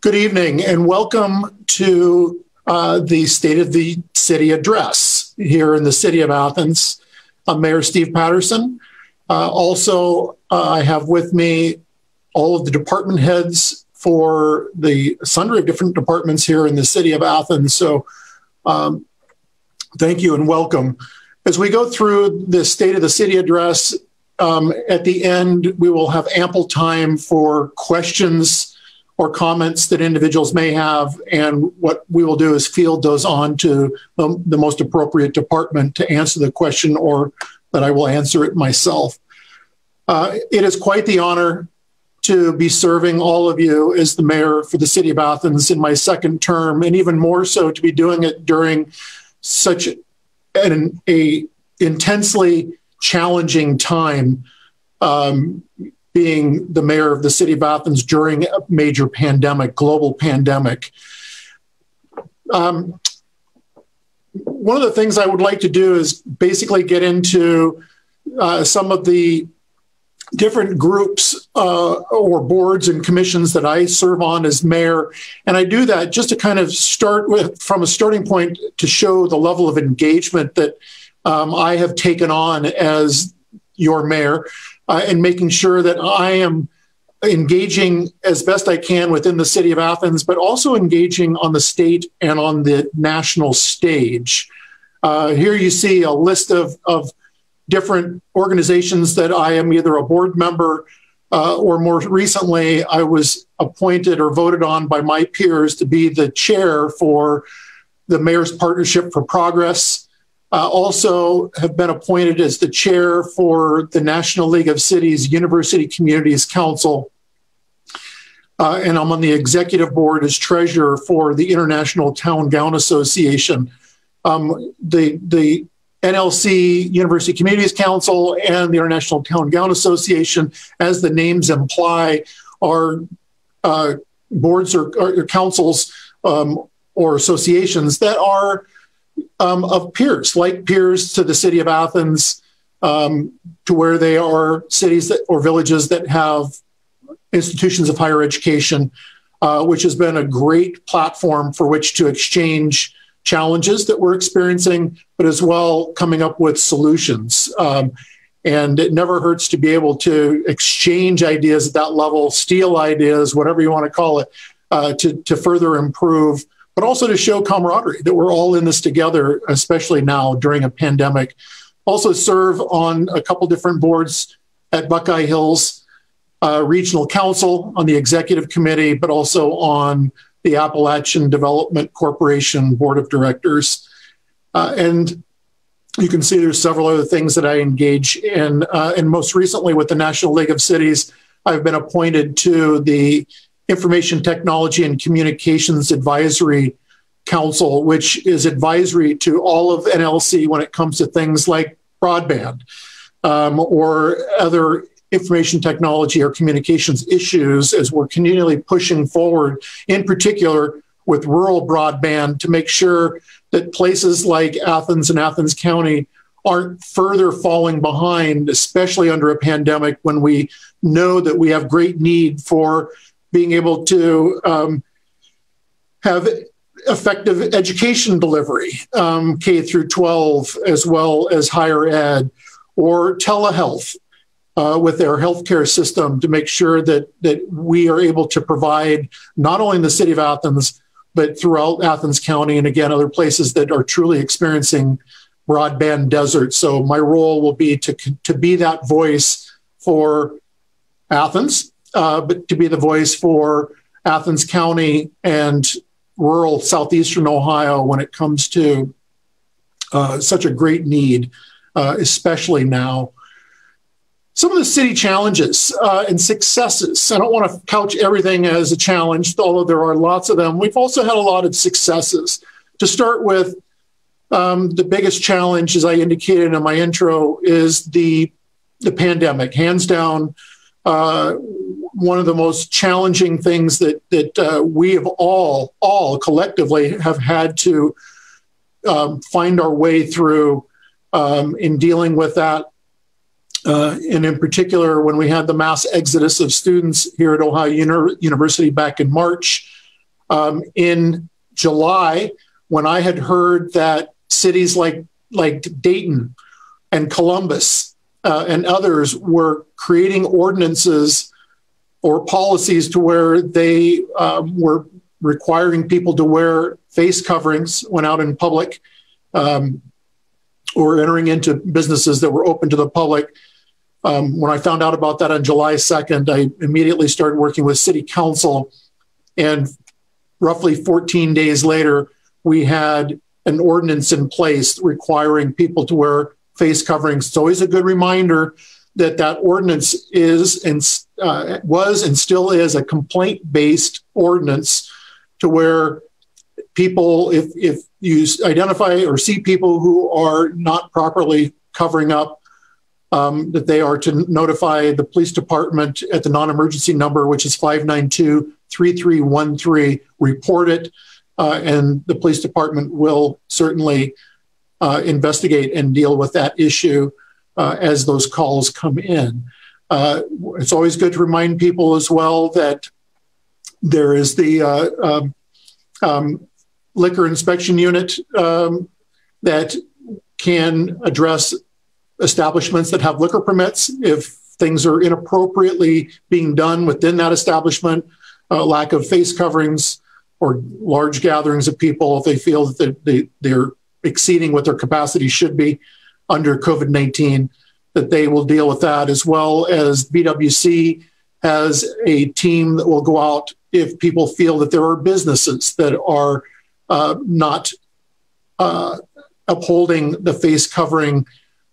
Good evening and welcome to uh, the State of the City address here in the city of Athens. I'm Mayor Steve Patterson. Uh, also, uh, I have with me all of the department heads for the sundry of different departments here in the city of Athens. So, um, thank you and welcome. As we go through the State of the City address, um, at the end, we will have ample time for questions or comments that individuals may have. And what we will do is field those on to the, the most appropriate department to answer the question or that I will answer it myself. Uh, it is quite the honor to be serving all of you as the mayor for the city of Athens in my second term, and even more so to be doing it during such an a intensely challenging time um, being the mayor of the city of Athens during a major pandemic, global pandemic. Um, one of the things I would like to do is basically get into uh, some of the different groups uh, or boards and commissions that I serve on as mayor. And I do that just to kind of start with from a starting point to show the level of engagement that um, I have taken on as your mayor uh, and making sure that I am engaging as best I can within the city of Athens, but also engaging on the state and on the national stage. Uh, here you see a list of, of different organizations that I am either a board member uh, or more recently, I was appointed or voted on by my peers to be the chair for the Mayor's Partnership for Progress uh, also have been appointed as the chair for the National League of Cities University Communities Council. Uh, and I'm on the executive board as treasurer for the International Town Gown Association. Um, the, the NLC University Communities Council and the International Town Gown Association, as the names imply, are uh, boards or, or councils um, or associations that are um, of peers, like peers to the city of Athens, um, to where they are cities that, or villages that have institutions of higher education, uh, which has been a great platform for which to exchange challenges that we're experiencing, but as well coming up with solutions. Um, and it never hurts to be able to exchange ideas at that level, steal ideas, whatever you want to call it, uh, to, to further improve but also to show camaraderie that we're all in this together, especially now during a pandemic. Also serve on a couple different boards at Buckeye Hills uh, Regional Council on the executive committee, but also on the Appalachian Development Corporation Board of Directors. Uh, and you can see there's several other things that I engage in. Uh, and most recently with the National League of Cities, I've been appointed to the Information Technology and Communications Advisory Council, which is advisory to all of NLC when it comes to things like broadband um, or other information technology or communications issues as we're continually pushing forward, in particular with rural broadband, to make sure that places like Athens and Athens County aren't further falling behind, especially under a pandemic when we know that we have great need for being able to um, have effective education delivery, um, K through 12, as well as higher ed, or telehealth uh, with their healthcare system to make sure that that we are able to provide not only in the city of Athens but throughout Athens County and again other places that are truly experiencing broadband desert. So my role will be to to be that voice for Athens uh, but to be the voice for Athens County and rural southeastern Ohio when it comes to uh, such a great need, uh, especially now. Some of the city challenges uh, and successes. I don't want to couch everything as a challenge, although there are lots of them. We've also had a lot of successes. To start with, um, the biggest challenge, as I indicated in my intro, is the the pandemic. Hands down, uh, one of the most challenging things that that uh, we have all all collectively have had to um, find our way through um, in dealing with that. Uh, and in particular, when we had the mass exodus of students here at Ohio Uni- University back in March, Um, in July, when I had heard that cities like like Dayton and Columbus uh, and others were creating ordinances or policies to where they um, were requiring people to wear face coverings when out in public um, or entering into businesses that were open to the public. Um, when I found out about that on July 2nd, I immediately started working with City Council. And roughly 14 days later, we had an ordinance in place requiring people to wear face coverings. It's always a good reminder that that ordinance is and uh, was and still is a complaint based ordinance to where people, if, if you identify or see people who are not properly covering up, um, that they are to notify the police department at the non emergency number, which is 592 3313, report it, uh, and the police department will certainly uh, investigate and deal with that issue uh, as those calls come in. Uh, it's always good to remind people as well that there is the uh, um, um, liquor inspection unit um, that can address establishments that have liquor permits if things are inappropriately being done within that establishment, uh, lack of face coverings or large gatherings of people if they feel that they, they're exceeding what their capacity should be under COVID 19, that they will deal with that, as well as BWC has a team that will go out if people feel that there are businesses that are uh, not uh, upholding the face covering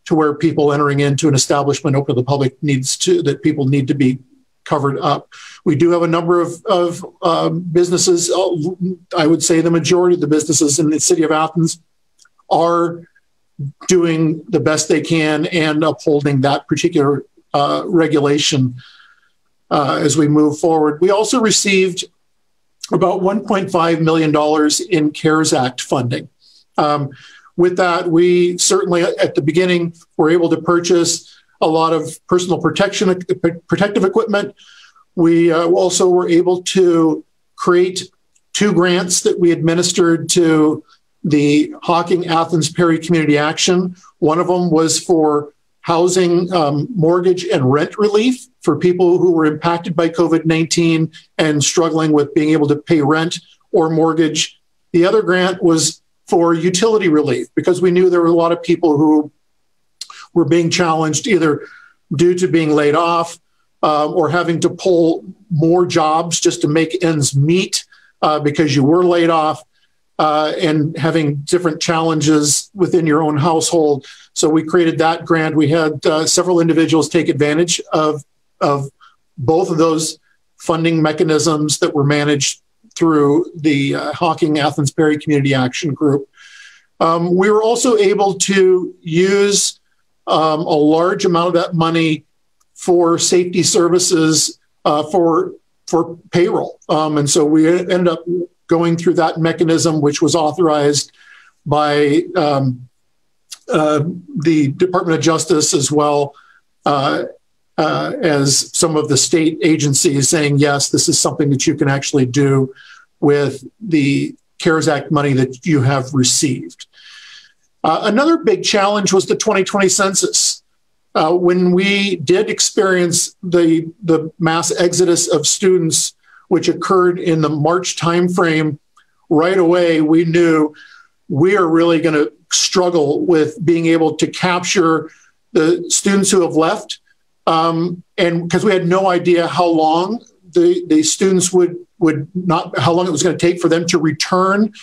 to where people entering into an establishment open to the public needs to that people need to be covered up. We do have a number of, of um, businesses. Uh, I would say the majority of the businesses in the city of Athens are doing the best they can and upholding that particular uh, regulation uh, as we move forward. We also received about $1.5 million in CARES Act funding. Um, with that, we certainly at the beginning were able to purchase a lot of personal protection protective equipment. We uh, also were able to create two grants that we administered to the Hocking Athens Perry Community Action. One of them was for housing, um, mortgage, and rent relief for people who were impacted by COVID 19 and struggling with being able to pay rent or mortgage. The other grant was for utility relief because we knew there were a lot of people who were being challenged either due to being laid off uh, or having to pull more jobs just to make ends meet uh, because you were laid off uh, and having different challenges within your own household. So we created that grant. We had uh, several individuals take advantage of of both of those funding mechanisms that were managed through the uh, Hocking Athens Perry Community Action Group. Um, we were also able to use um, a large amount of that money for safety services uh, for for payroll, um, and so we ended up going through that mechanism, which was authorized by um, uh, the Department of Justice as well uh, uh, as some of the state agencies saying, yes, this is something that you can actually do with the CARES Act money that you have received. Uh, another big challenge was the 2020 census. Uh, when we did experience the, the mass exodus of students which occurred in the March timeframe, right away we knew we are really going to struggle with being able to capture the students who have left, um, and because we had no idea how long the the students would would not how long it was going to take for them to return.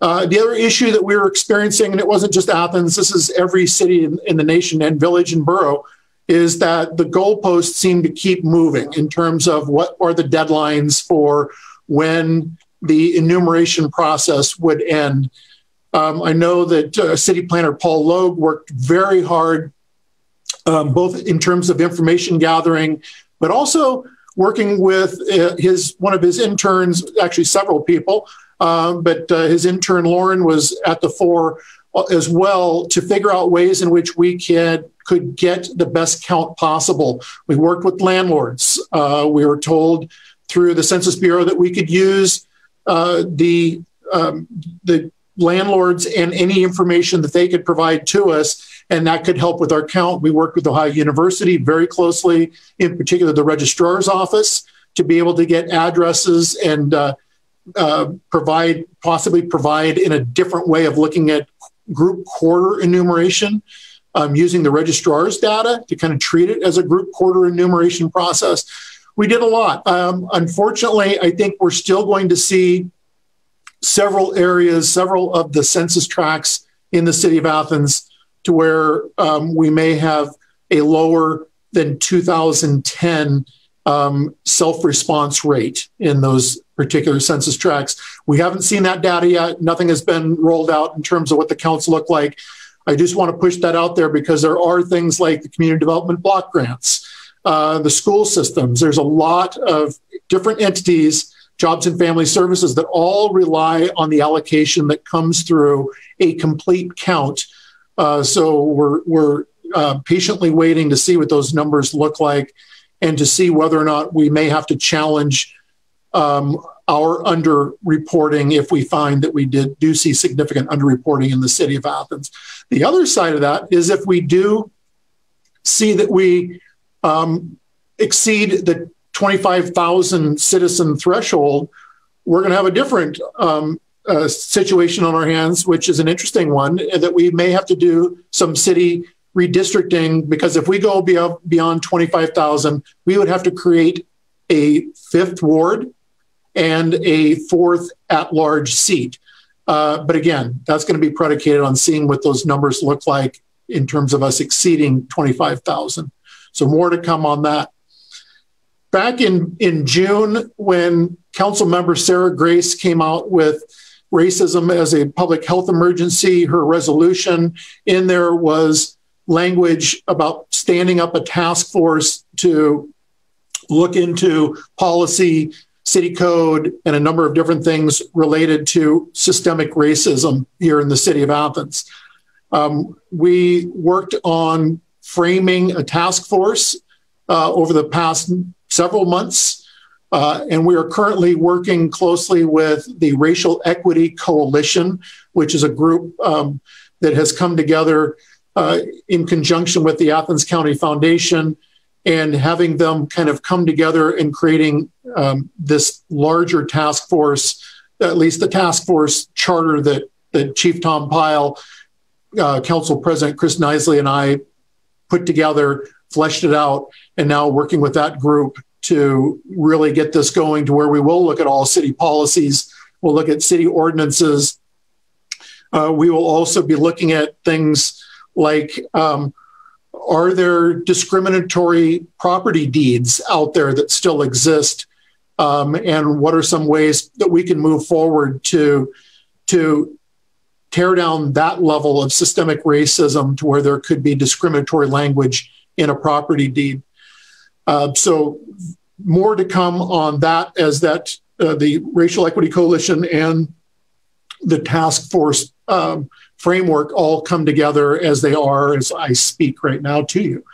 Uh, the other issue that we were experiencing, and it wasn't just Athens, this is every city in, in the nation and village and borough, is that the goalposts seem to keep moving in terms of what are the deadlines for when the enumeration process would end. Um, I know that uh, City Planner Paul Logue worked very hard, um, both in terms of information gathering, but also working with uh, his one of his interns, actually several people, um, but uh, his intern Lauren was at the fore as well to figure out ways in which we can could get the best count possible. We worked with landlords. Uh, we were told through the Census Bureau that we could use uh, the um, the landlords and any information that they could provide to us. And that could help with our count. We worked with Ohio University very closely, in particular the registrar's office, to be able to get addresses and uh, uh, provide, possibly provide in a different way of looking at group quarter enumeration. Um, using the registrar's data to kind of treat it as a group quarter enumeration process. We did a lot. Um, unfortunately, I think we're still going to see several areas, several of the census tracts in the city of Athens to where um, we may have a lower than 2010 um, self response rate in those particular census tracts. We haven't seen that data yet. Nothing has been rolled out in terms of what the counts look like. I just want to push that out there because there are things like the community development block grants, uh, the school systems. There's a lot of different entities jobs and family services that all rely on the allocation that comes through a complete count. Uh, so we're, we're uh, patiently waiting to see what those numbers look like and to see whether or not we may have to challenge um, our underreporting if we find that we did do see significant underreporting in the city of Athens. The other side of that is if we do see that we um, exceed the 25,000 citizen threshold, we're going to have a different um, uh, situation on our hands, which is an interesting one that we may have to do some city redistricting because if we go beyond, beyond 25,000, we would have to create a fifth ward and a fourth at large seat. Uh, but again, that's going to be predicated on seeing what those numbers look like in terms of us exceeding 25,000. So more to come on that back in, in June, when Council Member Sarah Grace came out with racism as a public health emergency, her resolution in there was language about standing up a task force to look into policy, city code, and a number of different things related to systemic racism here in the city of Athens. Um, we worked on framing a task force uh, over the past several months. Uh, and we are currently working closely with the Racial Equity Coalition, which is a group um, that has come together uh, in conjunction with the Athens County Foundation and having them kind of come together and creating um, this larger task force, at least the task force charter that, that Chief Tom Pyle, uh, Council President Chris Knisely, and I put together, fleshed it out, and now working with that group to really get this going to where we will look at all city policies. We'll look at city ordinances. Uh, we will also be looking at things like um, are there discriminatory property deeds out there that still exist? Um, and what are some ways that we can move forward to, to tear down that level of systemic racism to where there could be discriminatory language in a property deed? Uh, so more to come on that as that uh, the Racial Equity Coalition and the task force um, framework all come together as they are as I speak right now to you.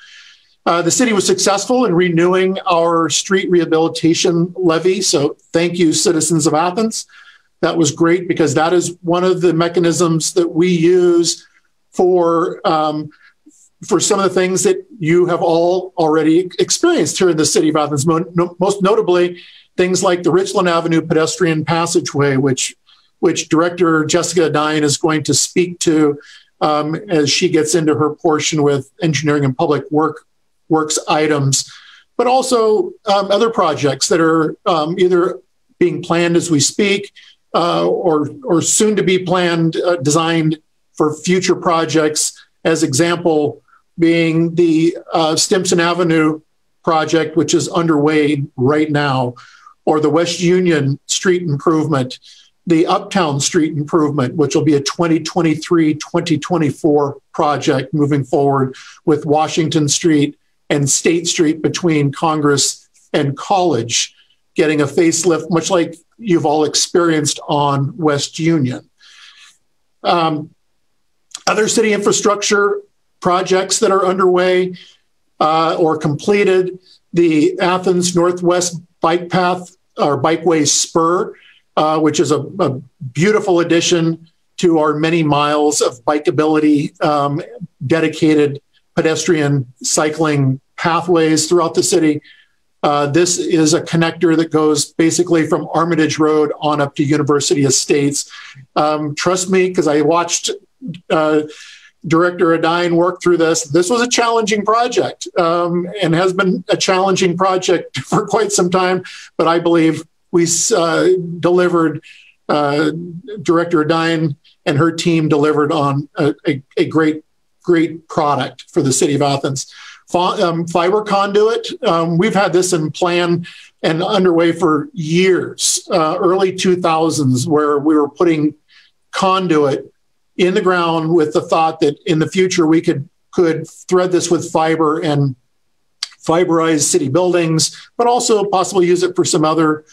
Uh, the city was successful in renewing our street rehabilitation levy. So thank you, citizens of Athens. That was great because that is one of the mechanisms that we use for um, for some of the things that you have all already experienced here in the city of Athens, most notably things like the Richland Avenue pedestrian passageway, which which Director Jessica Adine is going to speak to um, as she gets into her portion with engineering and public work works items, but also um, other projects that are um, either being planned as we speak uh, or or soon to be planned, uh, designed for future projects. As example, being the uh, Stimson Avenue project, which is underway right now, or the West Union Street improvement, the Uptown Street improvement, which will be a 2023 2024 project moving forward with Washington Street and State Street between Congress and College, getting a facelift, much like you've all experienced on West Union. Um, other city infrastructure projects that are underway uh, or completed. The Athens Northwest Bike Path or Bikeway Spur uh, which is a, a, beautiful addition to our many miles of bikeability, um, dedicated pedestrian cycling pathways throughout the city. Uh, this is a connector that goes basically from Armitage Road on up to University Estates. Um, trust me, because I watched uh, Director Adine work through this. This was a challenging project um, and has been a challenging project for quite some time, but I believe we uh, delivered, uh, Director Adine and her team delivered on a, a, a great, great product for the city of Athens um, fiber conduit. Um, we've had this in plan and underway for years, uh, early 2000s, where we were putting conduit in the ground with the thought that in the future we could could thread this with fiber and fiberize city buildings, but also possibly use it for some other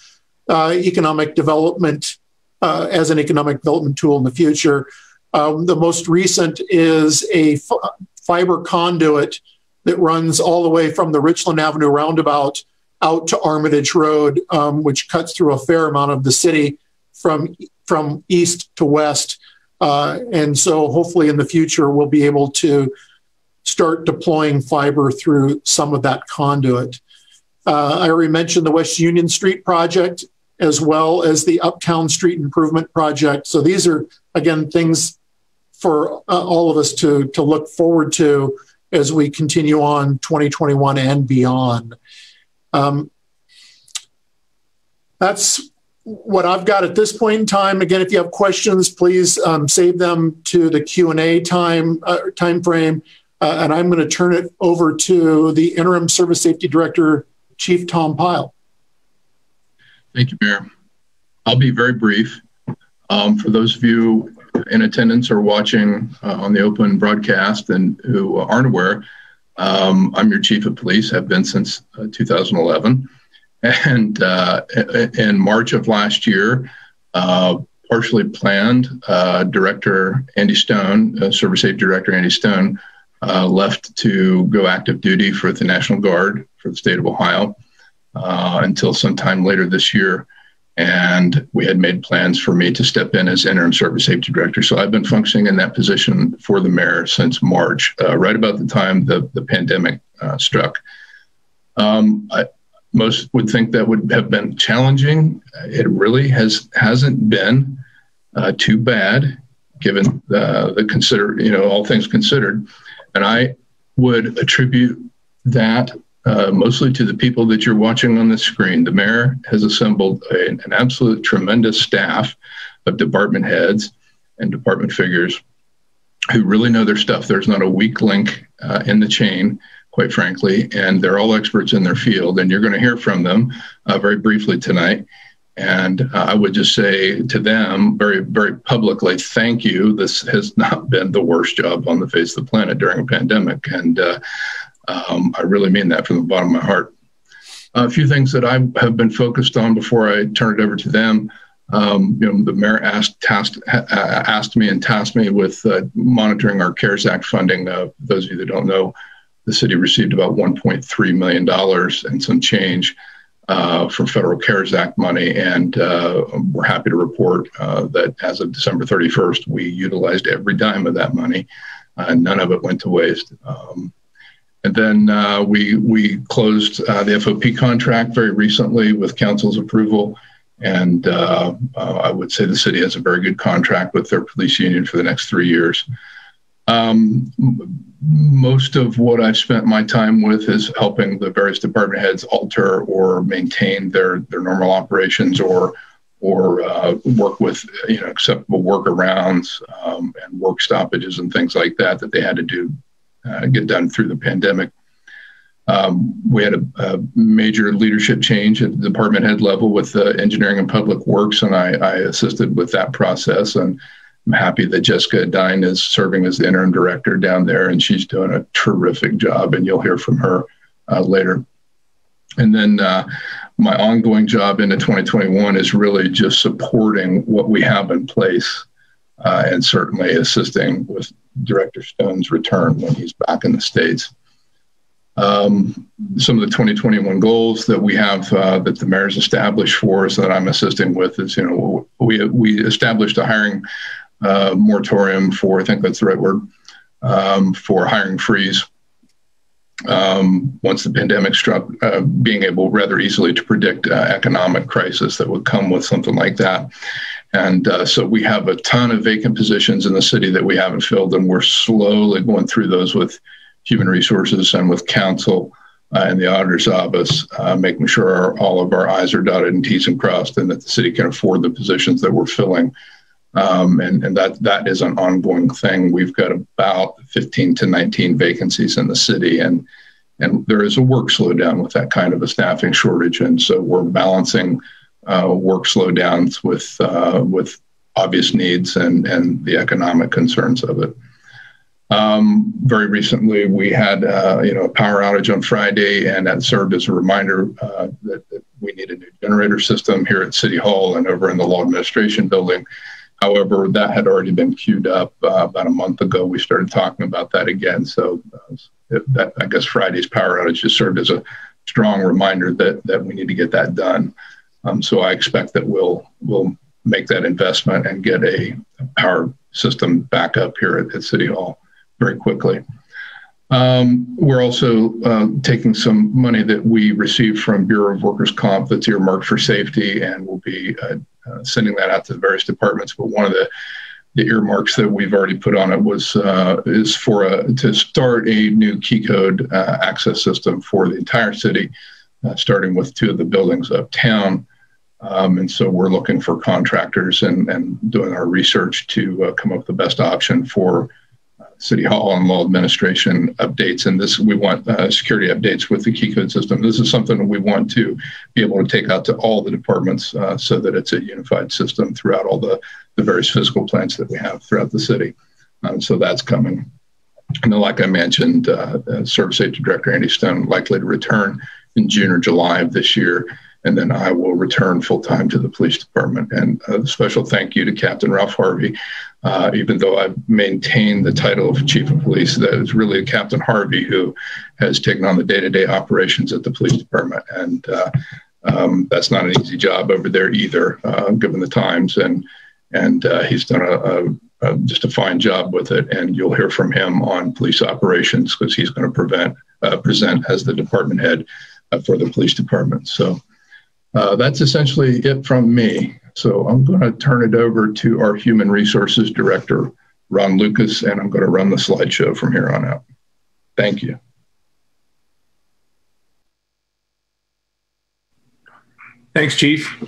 uh, economic development uh, as an economic development tool in the future. Um, the most recent is a f- fiber conduit that runs all the way from the Richland Avenue roundabout out to Armitage Road, um, which cuts through a fair amount of the city from from east to west. Uh, and so, hopefully, in the future, we'll be able to start deploying fiber through some of that conduit. Uh, I already mentioned the West Union Street project as well as the Uptown Street Improvement Project. So these are again things for uh, all of us to to look forward to as we continue on 2021 and beyond. Um, that's what I've got at this point in time. Again, if you have questions, please um, save them to the Q and A time uh, time frame, uh, and I'm going to turn it over to the interim service safety director, Chief Tom Pyle. Thank you, Mayor. I'll be very brief. Um, for those of you in attendance or watching uh, on the open broadcast and who aren't aware, um, I'm your chief of police, have been since uh, 2011. And uh, in March of last year, uh, partially planned, uh, Director Andy Stone, uh, Service Safety Director Andy Stone, left to go active duty for the National Guard for the state of Ohio until sometime later this year and we had made plans for me to step in as interim service safety director. So I've been functioning in that position for the mayor since March, uh, right about the time the, the pandemic uh, struck. Um, I, most would think that would have been challenging. It really has hasn't been uh, too bad, given the consider you know all things considered, and I would attribute that uh, mostly to the people that you're watching on the screen. The mayor has assembled a, an absolute tremendous staff of department heads and department figures who really know their stuff. There's not a weak link uh, in the chain, quite frankly, and they're all experts in their field. And you're going to hear from them uh, very briefly tonight. And uh, I would just say to them very, very publicly, thank you. This has not been the worst job on the face of the planet during a pandemic. And uh, um, I really mean that from the bottom of my heart. A few things that I have been focused on before I turn it over to them. Um, you know, the mayor asked tasked, asked me and tasked me with uh, monitoring our CARES Act funding. Uh, those of you that don't know, the city received about 1.3 million dollars and some change uh, from federal CARES Act money, and uh, we're happy to report uh, that as of December 31st, we utilized every dime of that money. Uh, none of it went to waste. Um, and then uh, we we closed uh, the FOP contract very recently with council's approval, and uh, uh, I would say the city has a very good contract with their police union for the next three years. Um, most of what I've spent my time with is helping the various department heads alter or maintain their their normal operations or or uh, work with you know acceptable workarounds um, and work stoppages and things like that that they had to do uh, get done through the pandemic. Um, we had a, a, major leadership change at the department head level with uh, engineering and public works, and I, I, assisted with that process. And I'm happy that Jessica Adine is serving as the interim director down there, and she's doing a terrific job. And you'll hear from her uh, later. And then uh, my ongoing job into 2021 is really just supporting what we have in place uh, and certainly assisting with Director Stone's return when he's back in the States. um, some of the 2021 goals that we have uh, that the mayor's established for us that I'm assisting with is, you know, we, we established a hiring uh, moratorium for, I think that's the right word, um, for hiring freeze. Um, once the pandemic struck, uh, being able rather easily to predict uh, economic crisis that would come with something like that. And uh, so we have a ton of vacant positions in the city that we haven't filled, and we're slowly going through those with human resources and with council uh, and the auditor's office, uh, making sure all of our I's are dotted and T's and crossed, and that the city can afford the positions that we're filling. Um, and, and that that is an ongoing thing. We've got about 15 to 19 vacancies in the city, and and there is a work slowdown with that kind of a staffing shortage. And so we're balancing uh, work slowdowns with uh, with obvious needs and and the economic concerns of it. Um, very recently, we had uh, you know a power outage on Friday, and that served as a reminder uh, that, that, we need a new generator system here at City Hall and over in the law administration building. However, that had already been queued up uh, about a month ago. We started talking about that again, so uh, that I guess Friday's power outage just served as a strong reminder that that we need to get that done. Um, so I expect that we'll we'll make that investment and get a, power system back up here at, at City Hall very quickly. Um, we're also uh, taking some money that we received from Bureau of Workers Comp that's earmarked for safety, and we'll be uh, uh, sending that out to the various departments. But one of the, the earmarks that we've already put on it was uh, is for a, to start a new key code uh, access system for the entire city, uh, starting with two of the buildings uptown. Um, and so we're looking for contractors and, and doing our research to come up with the best option for City Hall and law administration updates. And this, we want uh, security updates with the key code system. This is something we want to be able to take out to all the departments uh, so that it's a unified system throughout all the, the various physical plants that we have throughout the city. Um, so that's coming. And then, like I mentioned, uh, uh, Service Safety Director Andy Stone likely to return in June or July of this year and then I will return full time to the police department. And a special thank you to Captain Ralph Harvey. Uh, even though I've maintained the title of chief of police, that is really Captain Harvey who has taken on the day to day operations at the police department. And uh, um, that's not an easy job over there either, uh, given the times. And and uh, he's done a, a, a, just a fine job with it. And you'll hear from him on police operations because he's going to prevent uh, present as the department head uh, for the police department. So that's essentially it from me. So I'm going to turn it over to our Human Resources Director, Ron Lucas, and I'm going to run the slideshow from here on out. Thank you. Thanks, Chief.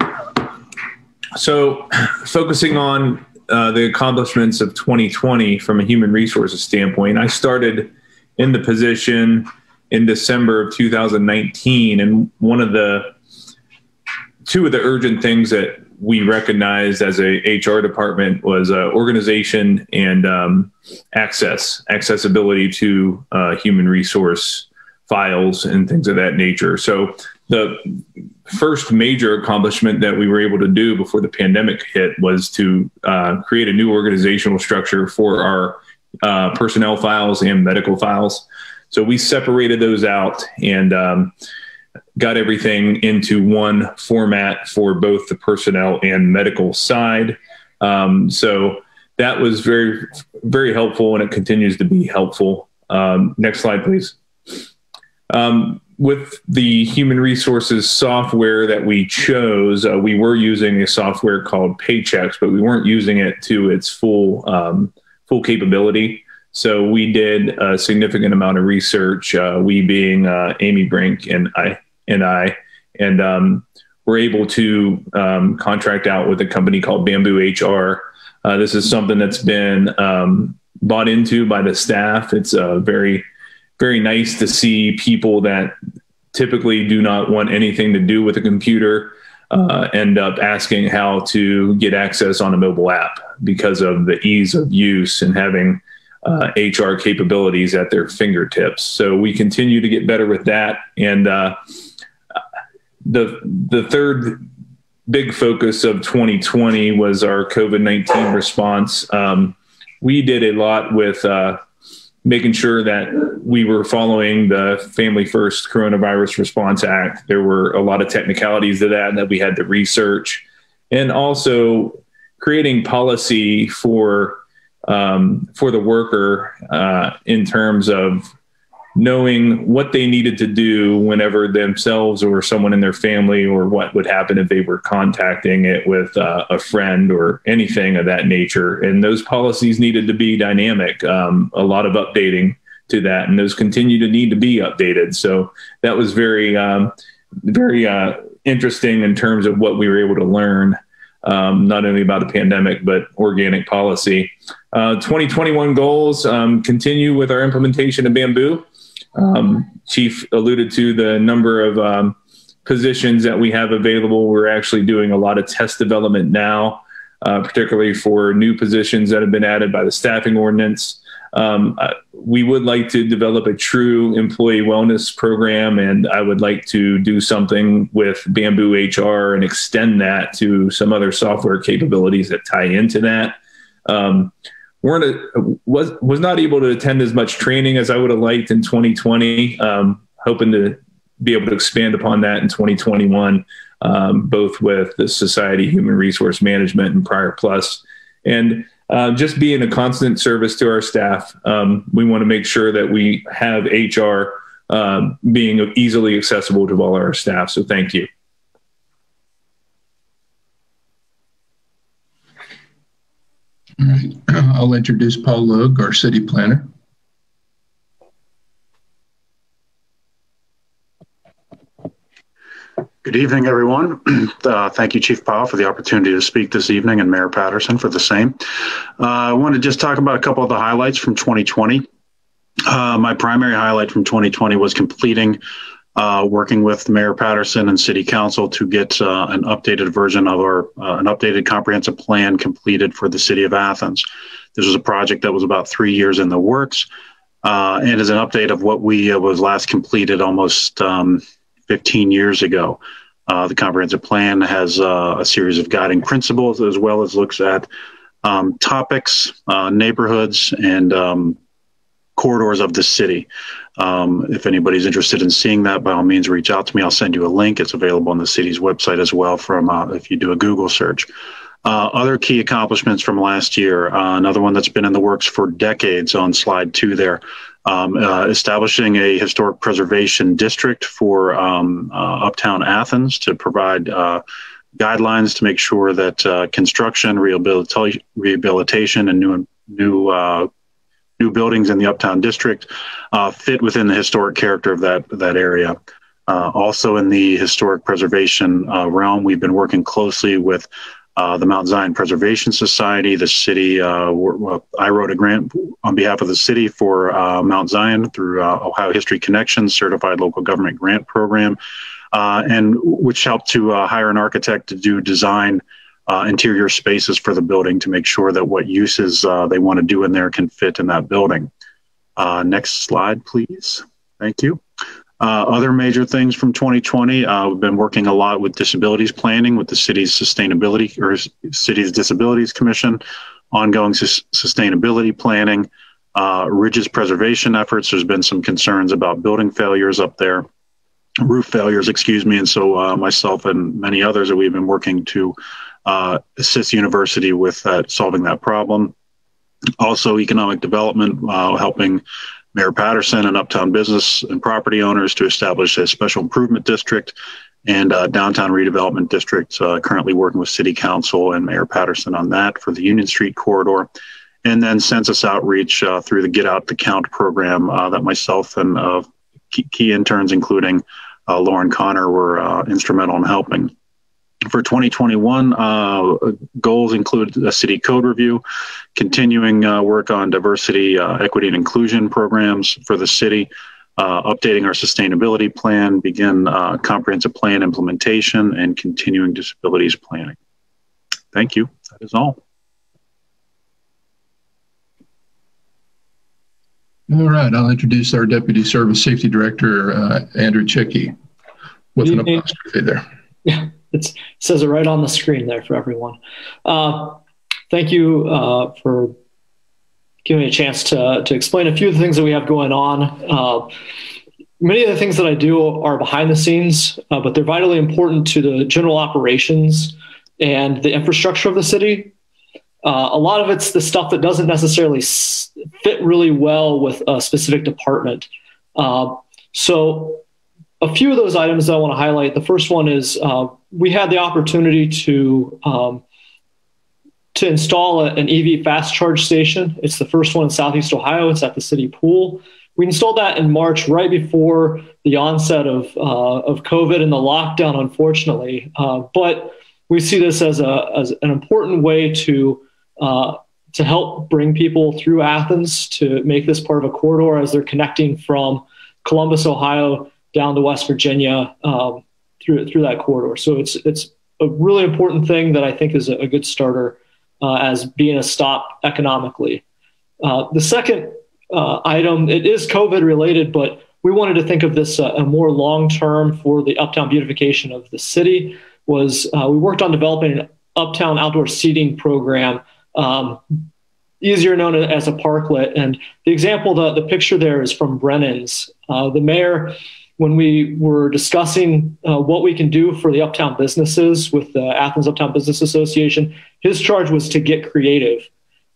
So, focusing on uh, the accomplishments of 2020 from a human resources standpoint, I started in the position in December of 2019, and one of the two of the urgent things that we recognized as a HR department was uh, organization and um, access, accessibility to uh, human resource files and things of that nature. So the first major accomplishment that we were able to do before the pandemic hit was to uh, create a new organizational structure for our uh, personnel files and medical files. So we separated those out and um, got everything into one format for both the personnel and medical side. Um, so that was very, very helpful, and it continues to be helpful. Um, next slide, please. Um, with the human resources software that we chose, uh, we were using a software called Paychex, but we weren't using it to its full um, full capability. So we did a significant amount of research. Uh, we being uh, Amy Brink and I and I, and um, we're able to um, contract out with a company called Bamboo HR. Uh, this is something that's been um, bought into by the staff. It's uh, very, very nice to see people that typically do not want anything to do with a computer uh, end up asking how to get access on a mobile app because of the ease of use and having uh, HR capabilities at their fingertips. So we continue to get better with that. And uh, the the third big focus of 2020 was our COVID 19 response. Um, we did a lot with uh, making sure that we were following the Family First Coronavirus Response Act. There were a lot of technicalities to that that we had to research, and also creating policy for um, for the worker uh, in terms of knowing what they needed to do whenever themselves or someone in their family or what would happen if they were contacting it with uh, a friend or anything of that nature. And those policies needed to be dynamic um, a lot of updating to that and those continue to need to be updated. So that was very um, very uh, interesting in terms of what we were able to learn um, not only about the pandemic but organic policy uh, 2021 goals um, continue with our implementation of bamboo um, Chief alluded to the number of um, positions that we have available. We're actually doing a lot of test development now, uh, particularly for new positions that have been added by the staffing ordinance. Um, uh, we would like to develop a true employee wellness program, and I would like to do something with Bamboo HR and extend that to some other software capabilities that tie into that. Um, weren't a, was was not able to attend as much training as I would have liked in 2020. Um, hoping to be able to expand upon that in 2021, um, both with the Society Human Resource Management and Pryor Plus, and uh, just being a constant service to our staff. Um, we want to make sure that we have HR um, being easily accessible to all our staff. So thank you. All right. I'll introduce Paul Logue, our city planner. Good evening, everyone. Uh, thank you, Chief Pyle, for the opportunity to speak this evening, and Mayor Patterson for the same. Uh, I want to just talk about a couple of the highlights from 2020. Uh, my primary highlight from 2020 was completing uh, working with Mayor Patterson and City Council to get uh, an updated version of our uh, an updated comprehensive plan completed for the City of Athens. This was a project that was about three years in the works, uh, and is an update of what we uh, was last completed almost um, 15 years ago. Uh, the comprehensive plan has a series of guiding principles as well as looks at um, topics, neighborhoods, and um, corridors of the city. Um, if anybody's interested in seeing that, by all means, reach out to me. I'll send you a link. It's available on the city's website as well from uh, if you do a Google search. Uh, other key accomplishments from last year, uh, another one that's been in the works for decades on slide two there, um, uh, establishing a historic preservation district for um, uh, Uptown Athens to provide uh, guidelines to make sure that construction, rehabilitation, rehabilitation, and new new new buildings in the Uptown District uh, fit within the historic character of that that area. Uh, also, in the historic preservation uh, realm, we've been working closely with uh, the Mount Zion Preservation Society. The city, uh, I wrote a grant on behalf of the city for uh, Mount Zion through Ohio History Connections Certified Local Government Grant Program, and which helped to hire an architect to do design uh, interior spaces for the building to make sure that what uses uh, they want to do in there can fit in that building. Uh, next slide, please. Thank you. Uh, other major things from 2020, uh, we've been working a lot with disabilities planning with the city's sustainability or city's disabilities commission, ongoing su- sustainability planning, uh, ridges preservation efforts. There's been some concerns about building failures up there, roof failures, excuse me. And so myself and many others that we've been working to uh, assist university with solving that problem. Also, economic development, uh, helping Mayor Patterson and Uptown business and property owners to establish a special improvement district and uh, downtown redevelopment district. Uh, currently working with City Council and Mayor Patterson on that for the Union Street corridor. And then census outreach uh, through the Get Out the Count program uh, that myself and uh, key, interns, including uh, Lauren Connor, were instrumental in helping for 2021, uh, goals include a city code review, continuing uh, work on diversity, uh, equity, and inclusion programs for the city, uh, updating our sustainability plan, begin uh, comprehensive plan implementation, and continuing disabilities planning. Thank you. That is all. All right, I'll introduce our Deputy Service Safety Director, uh, Andrew Chicky, with an apostrophe there. Yeah. it says it right on the screen there for everyone. Uh, thank you uh, for giving me a chance to, to explain a few of the things that we have going on. Uh, many of the things that I do are behind the scenes, uh, but they're vitally important to the general operations and the infrastructure of the city. Uh, a lot of it's the stuff that doesn't necessarily fit really well with a specific department. Uh, so, a few of those items that I want to highlight. The first one is uh, we had the opportunity to um, to install a, an EV fast charge station. It's the first one in Southeast Ohio. It's at the city pool. We installed that in March, right before the onset of uh, of COVID and the lockdown, unfortunately. Uh, but we see this as a as an important way to uh, to help bring people through Athens to make this part of a corridor as they're connecting from Columbus, Ohio, down to West Virginia um, through through that corridor. So it's it's a really important thing that I think is a, a good starter uh, as being a stop economically. Uh, the second uh, item, it is COVID related, but we wanted to think of this uh, a more long term for the uptown beautification of the city. Was uh, we worked on developing an uptown outdoor seating program, um, easier known as a parklet. And the example, the, the picture there is from Brenen's. Uh, the mayor when we were discussing uh, what we can do for the uptown businesses with the Athens Uptown Business Association, his charge was to get creative.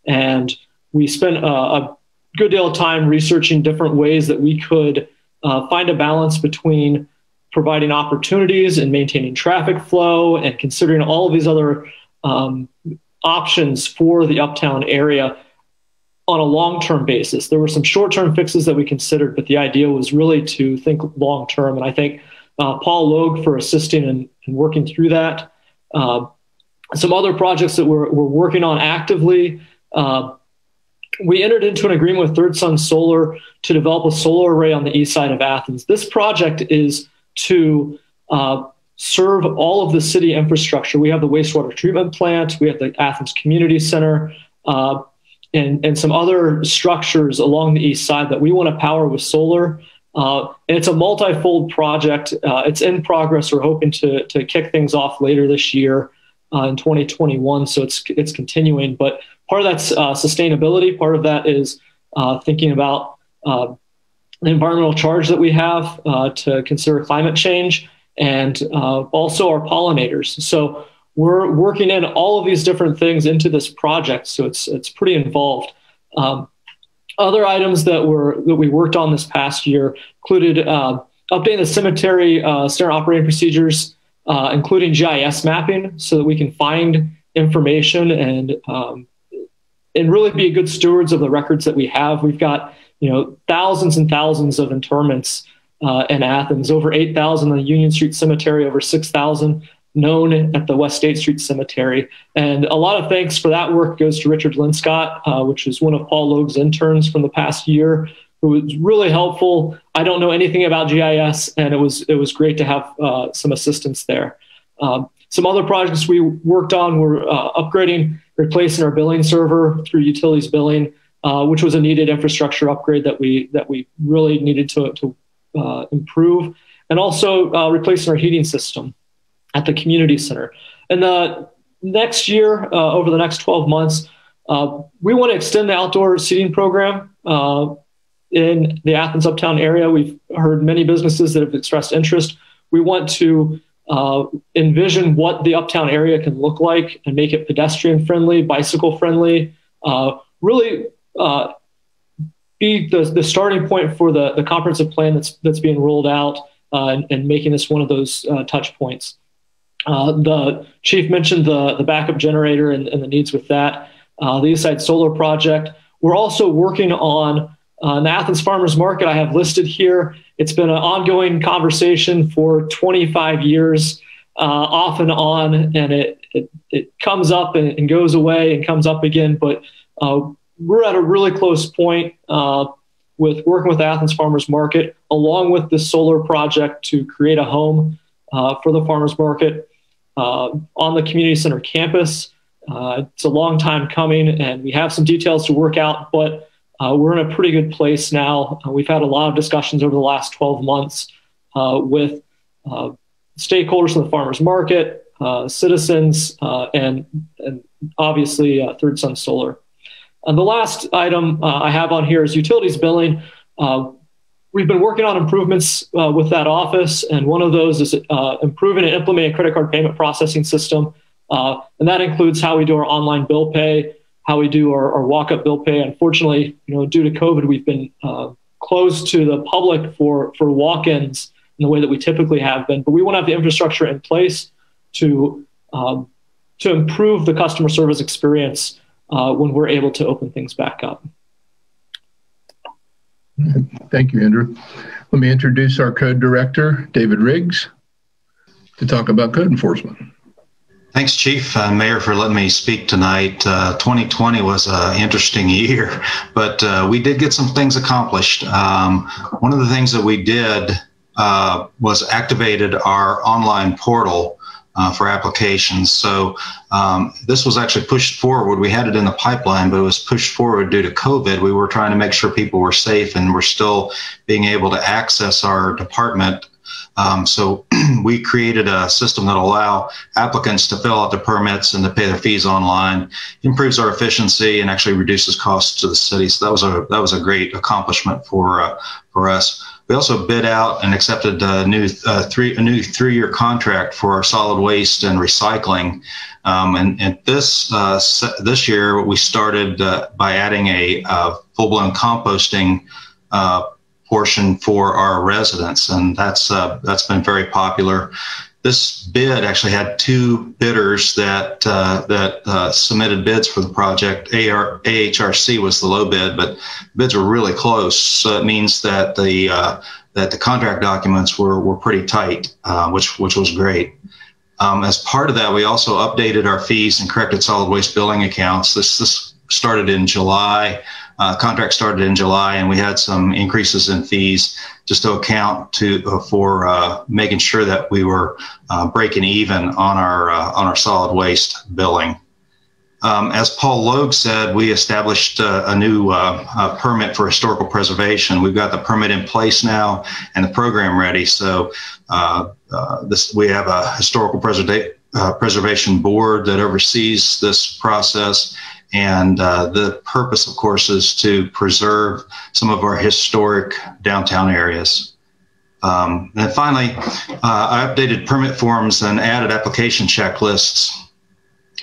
And we spent uh, a good deal of time researching different ways that we could uh, find a balance between providing opportunities and maintaining traffic flow and considering all of these other um, options for the uptown area on a long term basis. There were some short term fixes that we considered, but the idea was really to think long term. And I think uh, Paul Logue for assisting and, working through that. Uh, some other projects that we're, we're working on actively. Uh, we entered into an agreement with Third Sun Solar to develop a solar array on the east side of Athens. This project is to uh, serve all of the city infrastructure. We have the wastewater treatment plant, we have the Athens Community Center. And, and some other structures along the east side that we want to power with solar. Uh, and it's a multi-fold project. Uh, it's in progress. We're hoping to, to kick things off later this year uh, in 2021. So it's it's continuing. But part of that's uh, sustainability. Part of that is uh, thinking about uh, the environmental charge that we have to consider climate change, and also our pollinators. So we're working in all of these different things into this project, so it's it's pretty involved. Um, other items that were that we worked on this past year included uh, updating the cemetery uh, standard operating procedures, uh, including GIS mapping, so that we can find information and um, and really be good stewards of the records that we have. We've got you know thousands and thousands of interments uh, in Athens, over eight thousand in the Union Street Cemetery, over six thousand known at the West State Street Cemetery. And a lot of thanks for that work goes to Richard Linscott, uh, which is one of Paul Logue's interns from the past year, who was really helpful. I don't know anything about GIS, and it was it was great to have uh, some assistance there. Um, some other projects we worked on were uh, upgrading, replacing our billing server through utilities billing, uh, which was a needed infrastructure upgrade that we that we really needed to, to uh, improve, and also uh, replacing our heating system at the community center. And the next year, uh, over the next 12 months, uh, we want to extend the outdoor seating program uh, in the Athens Uptown area. We've heard many businesses that have expressed interest. We want to uh, envision what the Uptown area can look like and make it pedestrian friendly, bicycle friendly, uh, really uh, be the, the starting point for the, the comprehensive plan that's, that's being rolled out and, and, making this one of those touch points. Uh, the chief mentioned the, the backup generator and, and the needs with that. Uh, the Eastside Solar Project. We're also working on uh, the Athens Farmers Market. I have listed here. It's been an ongoing conversation for 25 years, uh, off and on, and it it, it comes up and, and, goes away and comes up again. But uh, we're at a really close point uh, with working with Athens Farmers Market, along with the solar project to create a home for the farmers market uh, on the community center campus. Uh, it's a long time coming, and we have some details to work out, but uh, we're in a pretty good place now. Uh, we've had a lot of discussions over the last 12 months uh, with uh, stakeholders in the farmers market, citizens, and, and obviously Third Sun Solar. And the last item uh, I have on here is utilities billing. We've been working on improvements uh, with that office, and one of those is uh, improving and implementing a credit card payment processing system. Uh, and that includes how we do our online bill pay, how we do our, our walk-up bill pay. Unfortunately, you know, due to COVID, we've been uh, closed to the public for for walk-ins in the way that we typically have been. But we want to have the infrastructure in place to um, to improve the customer service experience uh, when we're able to open things back up. Thank you, Andrew. Let me introduce our code director, David Riggs, to talk about code enforcement. Thanks, Chief uh, Mayor, for letting me speak tonight. Uh, 2020 was an interesting year, but uh, we did get some things accomplished. Um, one of the things that we did uh, was activated our online portal uh, for applications. So um, this was actually pushed forward. We had it in the pipeline, but it was pushed forward due to COVID. We were trying to make sure people were safe and we're still being able to access our department. Um, so we created a system that allow applicants to fill out the permits and to pay their fees online, improves our efficiency and actually reduces costs to the city. So that was a that was a great accomplishment for uh, for us. We also bid out and accepted a new uh, three a new three year contract for our solid waste and recycling. Um, and, and this uh, this year we started uh, by adding a uh, full blown composting uh, portion for our residents, and that's uh, that's been very popular this bid actually had two bidders that uh, that uh, submitted bids for the project. AR, AHRC was the low bid, but bids were really close. So it means that the uh, that the contract documents were were pretty tight, uh, which which was great. Um, as part of that, we also updated our fees and corrected solid waste billing accounts. This this started in July uh, contract started in July, and we had some increases in fees just to account to uh, for uh, making sure that we were uh, breaking even on our uh, on our solid waste billing. Um, as Paul Logue said, we established uh, a new permit for historical preservation. We've got the permit in place now and the program ready. So this we have a historical. Uh, preservation board that oversees this process and uh, the purpose, of course, is to preserve some of our historic downtown areas. Um, and finally, uh, I updated permit forms and added application checklists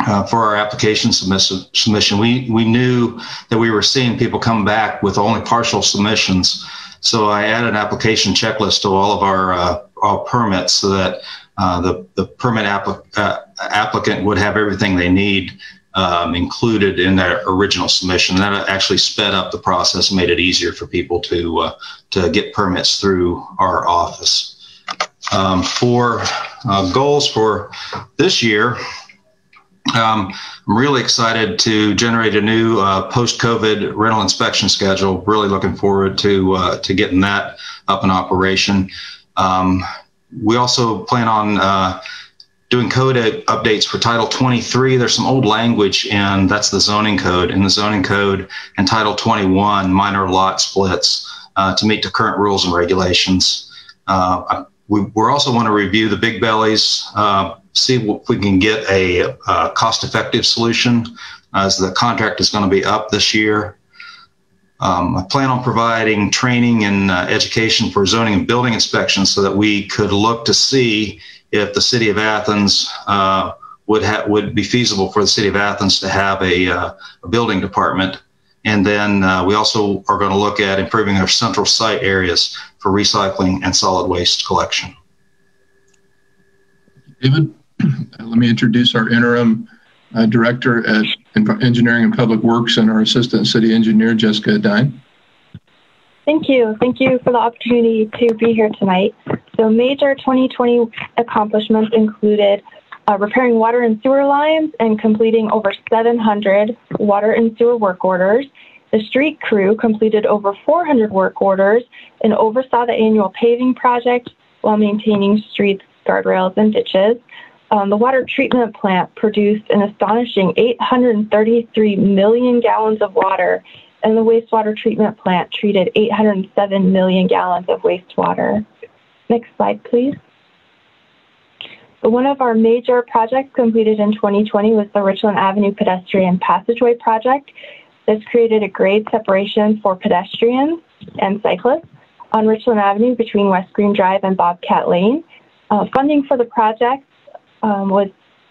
uh, for our application submission. We, we knew that we were seeing people come back with only partial submissions. So I added an application checklist to all of our, uh, our permits so that uh, the, the permit applic- uh, applicant would have everything they need um, included in their original submission. That actually sped up the process and made it easier for people to uh, to get permits through our office. Um, for uh, goals for this year, um, I'm really excited to generate a new uh, post-COVID rental inspection schedule. Really looking forward to uh, to getting that up in operation. Um, we also plan on uh, doing code updates for Title 23. There's some old language, and that's the zoning code. In the zoning code and Title 21, minor lot splits uh, to meet the current rules and regulations. Uh, we we also want to review the big bellies, uh, see if we can get a, a cost-effective solution, as the contract is going to be up this year. Um, I plan on providing training and uh, education for zoning and building inspections so that we could look to see if the city of Athens uh, would ha- would be feasible for the city of Athens to have a, uh, a building department. And then uh, we also are going to look at improving our central site areas for recycling and solid waste collection. David, let me introduce our interim uh, director at Engineering and Public Works and our assistant city engineer, Jessica Adine. Thank you. Thank you for the opportunity to be here tonight. So, major 2020 accomplishments included uh, repairing water and sewer lines and completing over 700 water and sewer work orders. The street crew completed over 400 work orders and oversaw the annual paving project while maintaining streets, guardrails, and ditches. Um, the water treatment plant produced an astonishing 833 million gallons of water and the wastewater treatment plant treated 807 million gallons of wastewater. Next slide, please. One of our major projects completed in 2020 was the Richland Avenue Pedestrian Passageway Project. This created a grade separation for pedestrians and cyclists on Richland Avenue between West Green Drive and Bobcat Lane. Uh, funding for the project um, was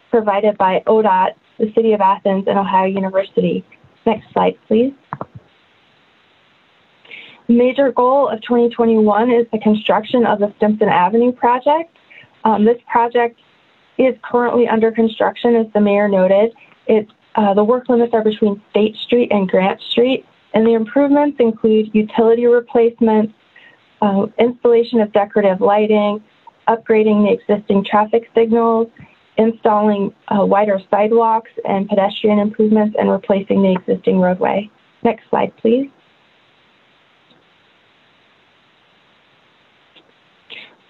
provided by ODOT, the City of Athens, and Ohio University. Next slide, please. Major goal of 2021 is the construction of the Stimson Avenue project. Um, this project is currently under construction, as the mayor noted. Uh, the work limits are between State Street and Grant Street, and the improvements include utility replacements, uh, installation of decorative lighting, upgrading the existing traffic signals, installing uh, wider sidewalks and pedestrian improvements, and replacing the existing roadway. Next slide, please.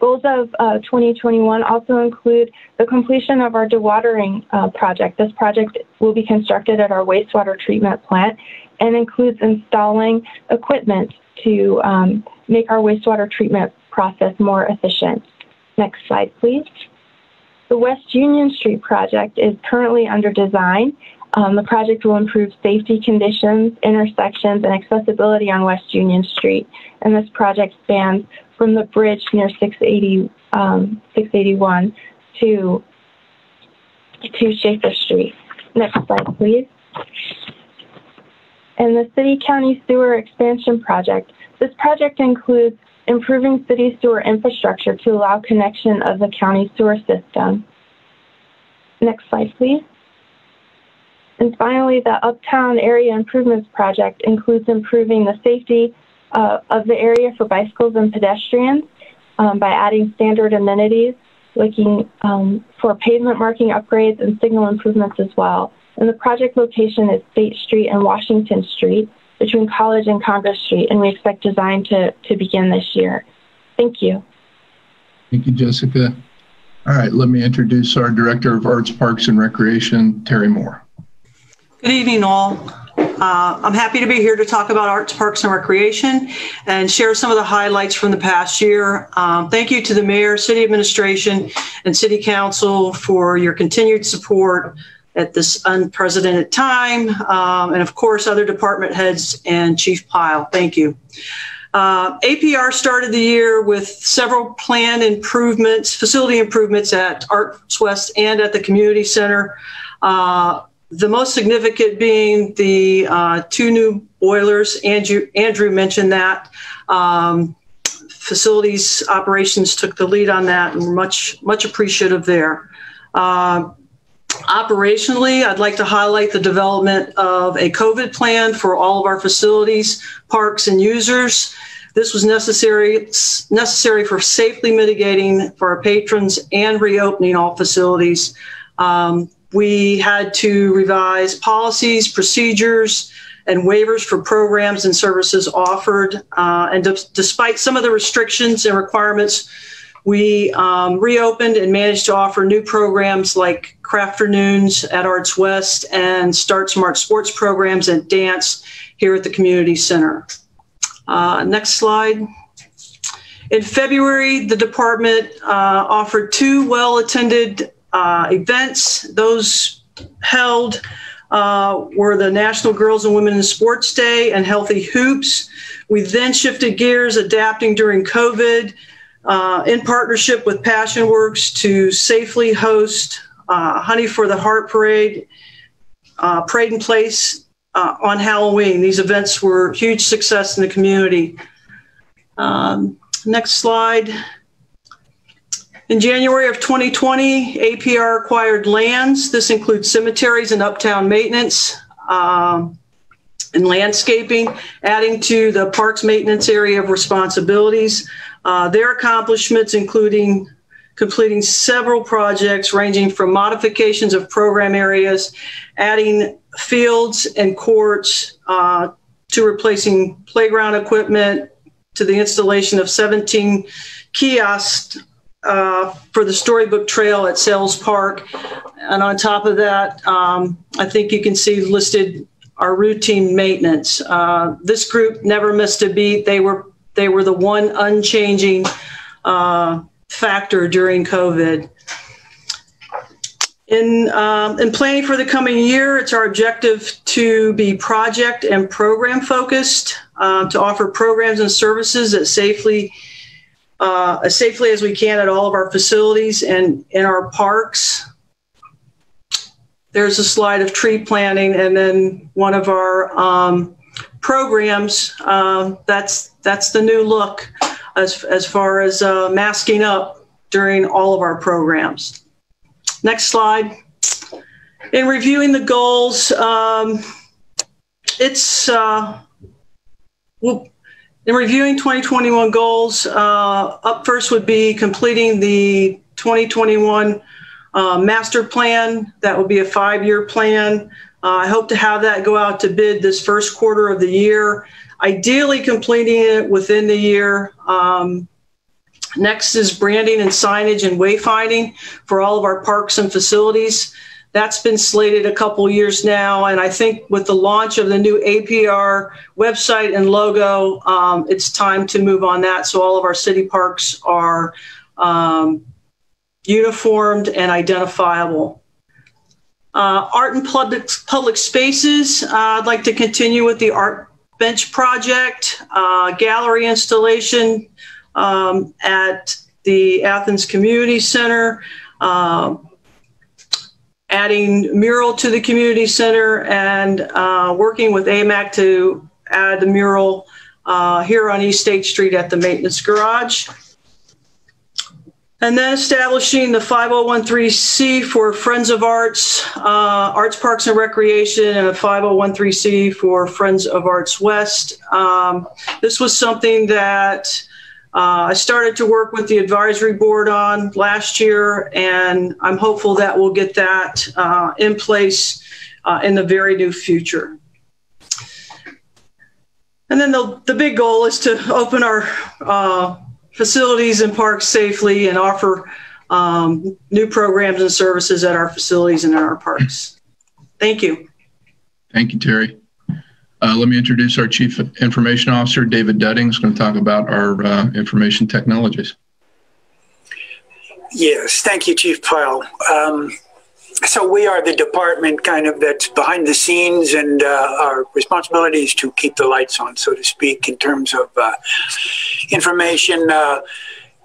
Goals of uh, 2021 also include the completion of our dewatering uh, project. This project will be constructed at our wastewater treatment plant and includes installing equipment to um, make our wastewater treatment process more efficient. Next slide, please. The West Union Street project is currently under design. Um, the project will improve safety conditions, intersections, and accessibility on West Union Street. And this project spans from the bridge near 680, um, 681 to, to Shafer Street. Next slide, please. And the City County Sewer Expansion Project. This project includes improving city sewer infrastructure to allow connection of the county sewer system. Next slide, please. And finally, the Uptown Area Improvements Project includes improving the safety uh, of the area for bicycles and pedestrians um, by adding standard amenities, looking um, for pavement marking upgrades and signal improvements as well. And the project location is State Street and Washington Street between College and Congress Street, and we expect design to, to begin this year. Thank you. Thank you, Jessica. All right, let me introduce our Director of Arts, Parks, and Recreation, Terry Moore. Good evening, all. Uh, I'm happy to be here to talk about Arts, Parks, and Recreation and share some of the highlights from the past year. Um, thank you to the Mayor, City Administration, and City Council for your continued support at this unprecedented time. Um, and of course, other department heads and Chief Pyle. Thank you. Uh, APR started the year with several planned improvements, facility improvements at Arts West and at the community center. Uh, the most significant being the uh, two new boilers. Andrew, Andrew mentioned that. Um, facilities operations took the lead on that and much, much appreciative there. Uh, Operationally, I'd like to highlight the development of a COVID plan for all of our facilities, parks, and users. This was necessary, necessary for safely mitigating for our patrons and reopening all facilities. Um, we had to revise policies, procedures, and waivers for programs and services offered. Uh, and despite some of the restrictions and requirements, we um, reopened and managed to offer new programs like Crafternoons at Arts West and Start Smart Sports programs and dance here at the community center. Uh, next slide. In February, the department uh, offered two well attended uh, events. Those held uh, were the National Girls and Women in Sports Day and Healthy Hoops. We then shifted gears, adapting during COVID uh, in partnership with PassionWorks to safely host uh, Honey for the Heart Parade, uh, Parade in Place uh, on Halloween. These events were huge success in the community. Um, next slide. In January of 2020, APR acquired lands. This includes cemeteries and uptown maintenance. Um, and landscaping, adding to the parks maintenance area of responsibilities. Uh, their accomplishments, including completing several projects ranging from modifications of program areas, adding fields and courts, uh, to replacing playground equipment, to the installation of 17 kiosks uh, for the Storybook Trail at Sells Park. And on top of that, um, I think you can see listed our routine maintenance. Uh, this group never missed a beat. They were they were the one unchanging uh, factor during COVID. In, um, in planning for the coming year, it's our objective to be project and program focused, uh, to offer programs and services that safely, uh, as safely as we can at all of our facilities and in our parks. There's a slide of tree planting, and then one of our um, programs. Um, that's that's the new look as as far as uh, masking up during all of our programs. Next slide. In reviewing the goals, um, it's uh, well, in reviewing 2021 goals. Uh, up first would be completing the 2021 uh, master plan. That would be a five-year plan. Uh, I hope to have that go out to bid this first quarter of the year, ideally completing it within the year. Um, next is branding and signage and wayfinding for all of our parks and facilities. That's been slated a couple years now, and I think with the launch of the new APR website and logo, um, it's time to move on that so all of our city parks are um, uniformed and identifiable. Uh, art and public, public spaces, uh, I'd like to continue with the art bench project, uh, gallery installation um, at the Athens Community Center, um, adding mural to the community center and uh, working with AMAC to add the mural uh, here on East State Street at the maintenance garage. And then establishing the 5013C for Friends of Arts, uh, Arts Parks and Recreation, and a 5013C for Friends of Arts West. Um, this was something that I started to work with the advisory board on last year, and I'm hopeful that we'll get that uh, in place uh, in the very near future. And then the, the big goal is to open our uh, facilities and parks safely and offer um, new programs and services at our facilities and in our parks. Thank you. Thank you, Terry. Uh, let me introduce our Chief Information Officer, David Dudding, who's going to talk about our uh, information technologies. Yes, thank you, Chief Pyle. Um, so we are the department kind of that's behind the scenes and uh, our responsibility is to keep the lights on so to speak in terms of uh, information uh,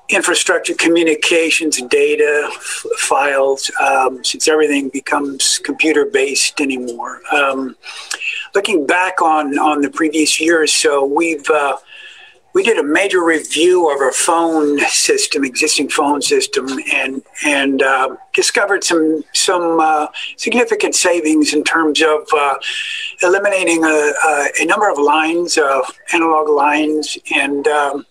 infrastructure communications data files um, since everything becomes computer based anymore um, looking back on on the previous year or so we've uh, we did a major review of our phone system, existing phone system, and and uh, discovered some some uh, significant savings in terms of uh, eliminating a, a, number of lines, of analog lines, and um,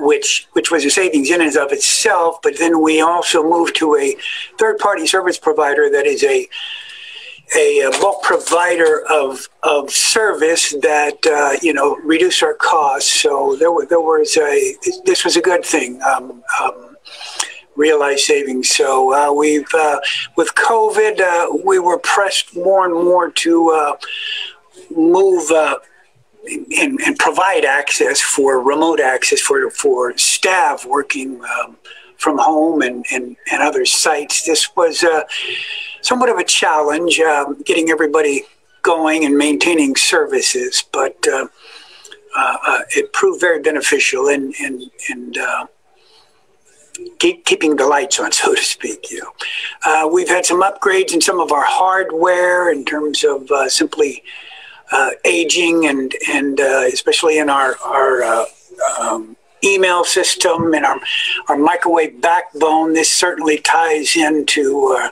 which which was a savings in and of itself. But then we also moved to a third party service provider that is a a bulk provider of of service that uh, you know reduce our costs. So there, there was a this was a good thing. Um, um, realized savings. So uh, we've uh, with COVID, uh, we were pressed more and more to uh, move. Uh, and, and, provide access for remote access for for staff working um, from home and, and, and other sites. This was somewhat of a challenge um, getting everybody going and maintaining services, but uh, uh, uh it proved very beneficial in in, in uh, keep, keeping the lights on, so to speak. You know, uh, we've had some upgrades in some of our hardware in terms of simply aging and and especially in our our um, email system and our, our microwave backbone. This certainly ties into uh,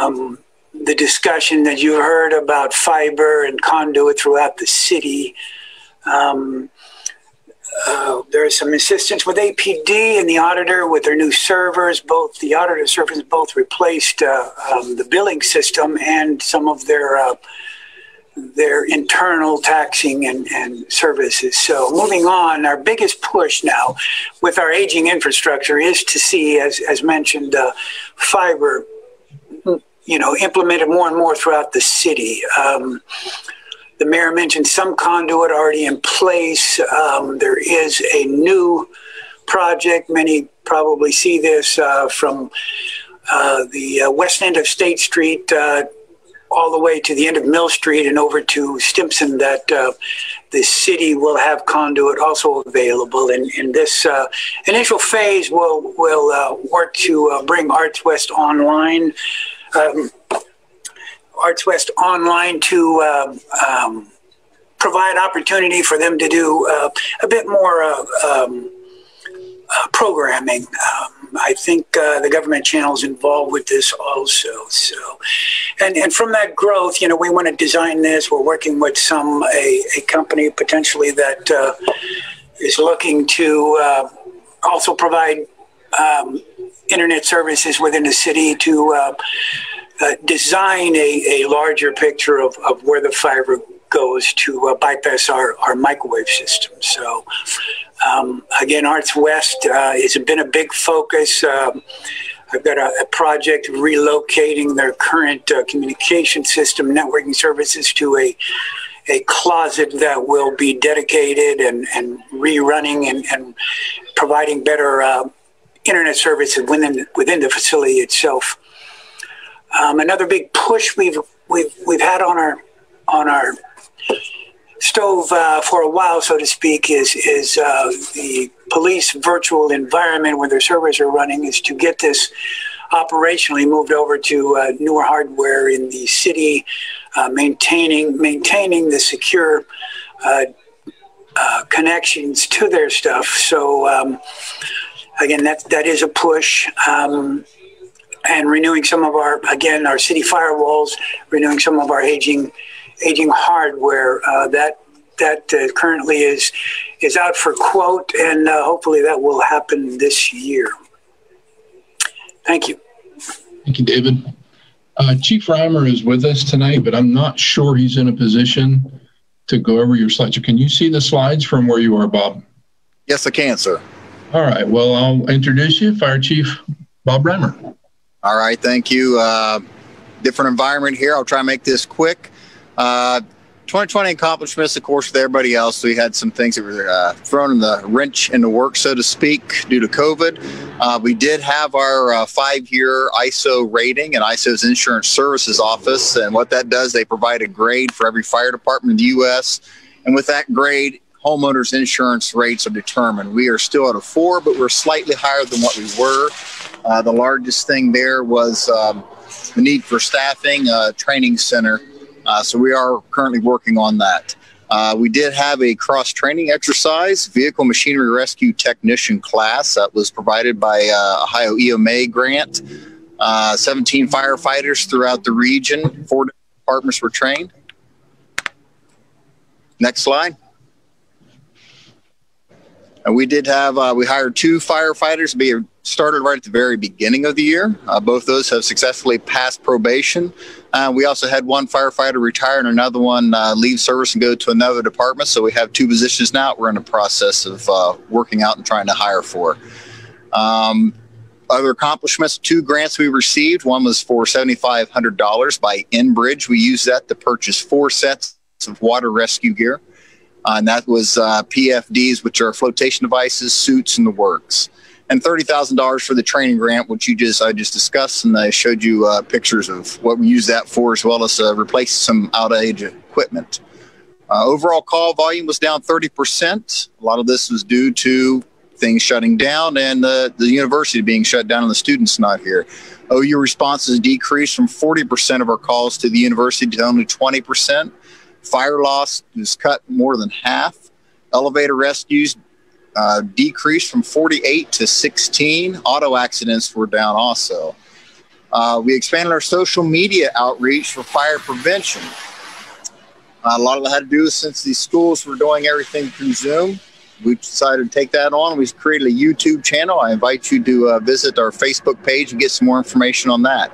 um, the discussion that you heard about fiber and conduit throughout the city. Um, uh, there is some assistance with APD and the auditor with their new servers. Both the auditor servers both replaced uh, um, the billing system and some of their uh, their internal taxing and, and services. So moving on, our biggest push now with our aging infrastructure is to see, as, as mentioned, uh, fiber you know, implemented more and more throughout the city. Um, the mayor mentioned some conduit already in place. Um, there is a new project. Many probably see this uh, from uh, the uh, west end of State Street uh, all the way to the end of Mill Street and over to Stimson that uh, the city will have conduit also available. And in this uh, initial phase, we'll, we'll uh, work to uh, bring Arts West online. Um, Arts West online to um, um provide opportunity for them to do uh, a bit more uh, programming. Um, I think uh, the government channel is involved with this also. So, and and from that growth, you know, we want to design this. We're working with some a, a company potentially that uh, is looking to uh, also provide um, internet services within the city to uh, uh, design a, a larger picture of, of where the fiber goes to uh, bypass our, our microwave system. So um, again, Arts West uh, has been a big focus. Um, I've got a, a, project relocating their current uh, communication system, networking services to a a closet that will be dedicated and, and rerunning and, and providing better uh, internet services within within the facility itself. Um, another big push we've we've we've had on our on our stove uh, for a while, so to speak, is is uh, the police virtual environment where their servers are running is to get this operationally moved over to uh, newer hardware in the city, uh, maintaining maintaining the secure uh, uh, connections to their stuff. So um, again, that that is a push. Um, and renewing some of our again our city firewalls, renewing some of our aging aging hardware uh, that that uh, currently is is out for quote, and uh, hopefully that will happen this year. Thank you. Thank you, David. Uh, Chief Reimer is with us tonight, but I'm not sure he's in a position to go over your slides. Can you see the slides from where you are, Bob? Yes, I can, sir. All right. Well, I'll introduce you, Fire Chief Bob Reimer. All right. Thank you. Uh, different environment here. I'll try and make this quick. Uh, 2020 accomplishments, of course, with everybody else. We had some things that were uh, thrown in the wrench in the work, so to speak, due to COVID. Uh, we did have our uh, five year ISO rating and ISO's Insurance Services Office. And what that does, they provide a grade for every fire department in the U.S. And with that grade, homeowners insurance rates are determined. We are still at a four, but we're slightly higher than what we were. Uh, the largest thing there was um, the need for staffing, a uh, training center uh, so we are currently working on that. Uh, we did have a cross training exercise, vehicle machinery rescue technician class that was provided by uh, Ohio EMA grant. Uh, 17 firefighters throughout the region, four departments were trained. Next slide. And we did have, uh, we hired two firefighters be started right at the very beginning of the year. Uh, both those have successfully passed probation. Uh, we also had one firefighter retire and another one uh, leave service and go to another department. So we have two positions now. We're in the process of uh, working out and trying to hire for. Um, other accomplishments, two grants we received. One was for $7,500 by Enbridge. We used that to purchase four sets of water rescue gear. Uh, and that was uh, PFDs, which are flotation devices, suits, and the works. And thirty thousand dollars for the training grant, which you just I just discussed, and I showed you uh, pictures of what we use that for, as well as uh, replace some out of age equipment. Uh, overall call volume was down thirty percent. A lot of this was due to things shutting down and the university being shut down and the students not here. OU responses decreased from 40% of our calls to the university to only 20%. Fire loss was cut more than half. Elevator rescues uh, decreased from 48 to 16. Auto accidents were down also. Uh, we expanded our social media outreach for fire prevention. Uh, a lot of that had to do since these schools were doing everything through Zoom. We decided to take that on. We've created a YouTube channel. I invite you to uh, visit our Facebook page and get some more information on that.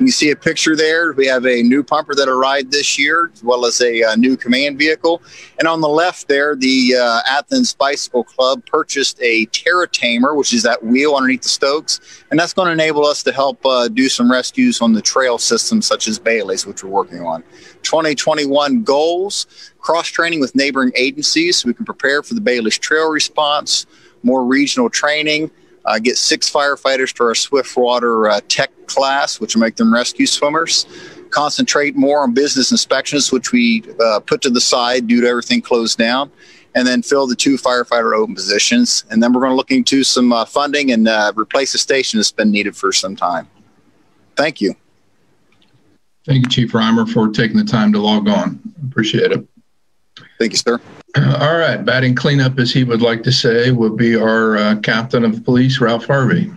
You see a picture there. We have a new pumper that arrived this year, as well as a, uh, new command vehicle. And on the left there, the uh, Athens Bicycle Club purchased a Terratamer, which is that wheel underneath the Stokes. And that's going to enable us to help uh, do some rescues on the trail system, such as Bailey's, which we're working on. 2021 goals, cross training with neighboring agencies so we can prepare for the Bailey's trail response, more regional training, uh, get six firefighters to our Swiftwater uh, Tech class, which will make them rescue swimmers. Concentrate more on business inspections, which we uh, put to the side due to everything closed down, and then fill the two firefighter open positions. And then we're going to look into some uh, funding and uh, replace a station that's been needed for some time. Thank you. Thank you, Chief Reimer, for taking the time to log on. Appreciate it. Thank you, sir. All right, batting cleanup, as he would like to say, would be our uh, captain of the police, Ralph Harvey.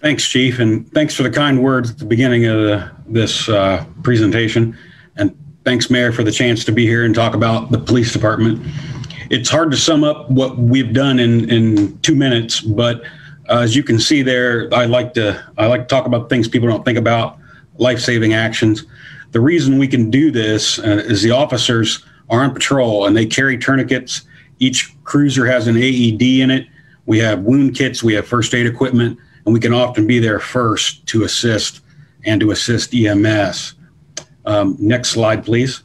Thanks, Chief, and thanks for the kind words at the beginning of the, this uh, presentation. And thanks, Mayor, for the chance to be here and talk about the police department. It's hard to sum up what we've done in, in two minutes, but uh, as you can see there, I like to I like to talk about things people don't think about, life-saving actions. The reason we can do this uh, is the officers are on patrol and they carry tourniquets. Each cruiser has an AED in it. We have wound kits, we have first aid equipment, and we can often be there first to assist and to assist EMS. Um, next slide, please.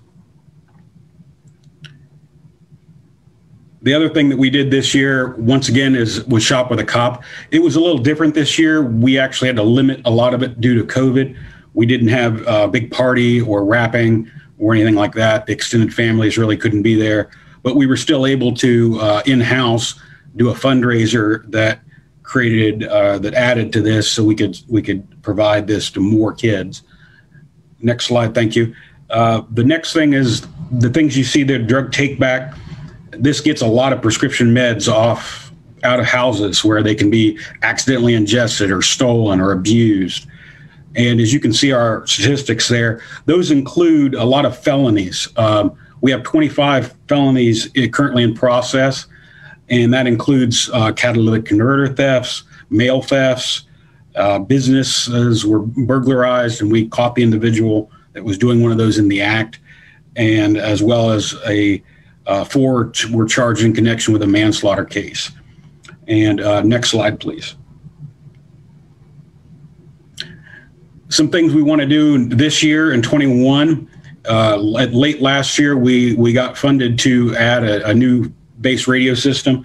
The other thing that we did this year, once again, is was shop with a cop. It was a little different this year. We actually had to limit a lot of it due to COVID. We didn't have a big party or wrapping or anything like that. The extended families really couldn't be there, but we were still able to uh, in house do a fundraiser that created uh, that added to this, so we could we could provide this to more kids. Next slide, thank you. Uh, the next thing is the things you see there, drug take back this gets a lot of prescription meds off out of houses where they can be accidentally ingested or stolen or abused. And as you can see, our statistics there, those include a lot of felonies. Um, we have 25 felonies currently in process, and that includes uh, catalytic converter thefts, mail thefts, uh, businesses were burglarized, and we caught the individual that was doing one of those in the act, and as well as a uh, four were charged in connection with a manslaughter case. And uh, next slide, please. Some things we want to do this year in 21. Uh, late last year, we, we got funded to add a, a new base radio system.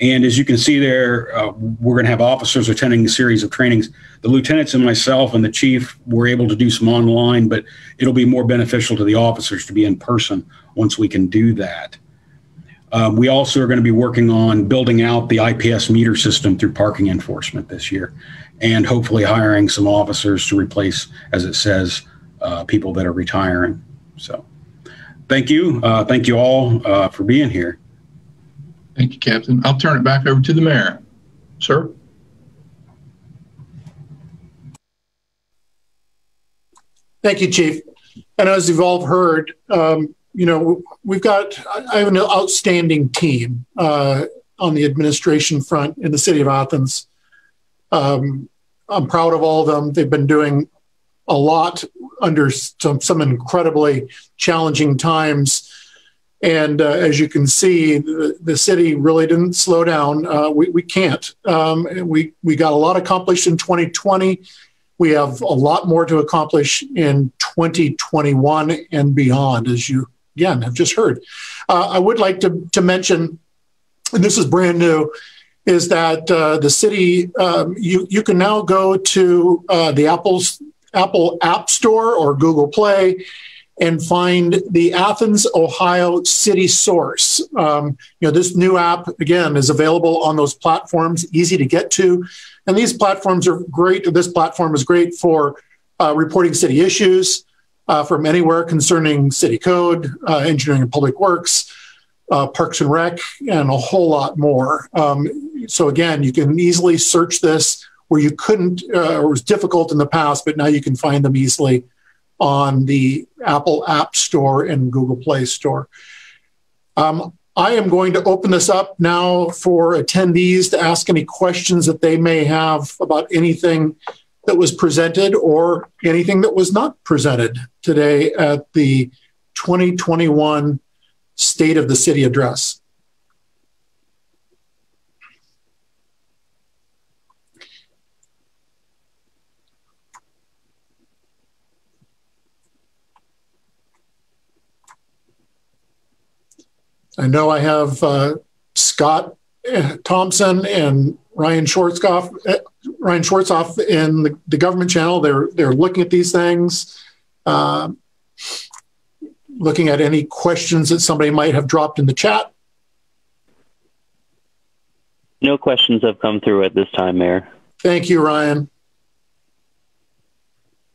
And as you can see there, uh, we're going to have officers attending a series of trainings. The lieutenants and myself and the chief were able to do some online, but it'll be more beneficial to the officers to be in person once we can do that. Um, we also are going to be working on building out the IPS meter system through parking enforcement this year, and hopefully hiring some officers to replace, as it says, uh, people that are retiring. So, thank you, uh, thank you all uh, for being here. Thank you, Captain. I'll turn it back over to the mayor, sir. Thank you, Chief. And as you've all heard, um, you know, we've got, I have an outstanding team uh, on the administration front in the city of Athens. Um, I'm proud of all of them. They've been doing a lot under some, some incredibly challenging times. And uh, as you can see, the, the, city really didn't slow down. Uh, we, we can't. Um, we, we got a lot accomplished in 2020. We have a lot more to accomplish in 2021 and beyond, as you again have just heard. Uh, I would like to, to mention, and this is brand new, is that uh, the city um, you you can now go to uh, the Apple's Apple App Store or Google Play and find the Athens, Ohio City Source. Um, you know, this new app again is available on those platforms, easy to get to, and these platforms are great. This platform is great for uh, reporting city issues uh, from anywhere concerning city code, uh, engineering and public works, uh, parks and rec, and a whole lot more. Um, so again, you can easily search this where you couldn't uh, or was difficult in the past, but now you can find them easily on the Apple App Store and Google Play Store. Um, I am going to open this up now for attendees to ask any questions that they may have about anything that was presented or anything that was not presented today at the 2021 State of the City Address. I know I have uh, Scott uh, Thompson and Ryan Schwartzoff, uh, Ryan Schwartzoff in the, the, government channel. They're they're looking at these things, uh, looking at any questions that somebody might have dropped in the chat. No questions have come through at this time, Mayor. Thank you, Ryan.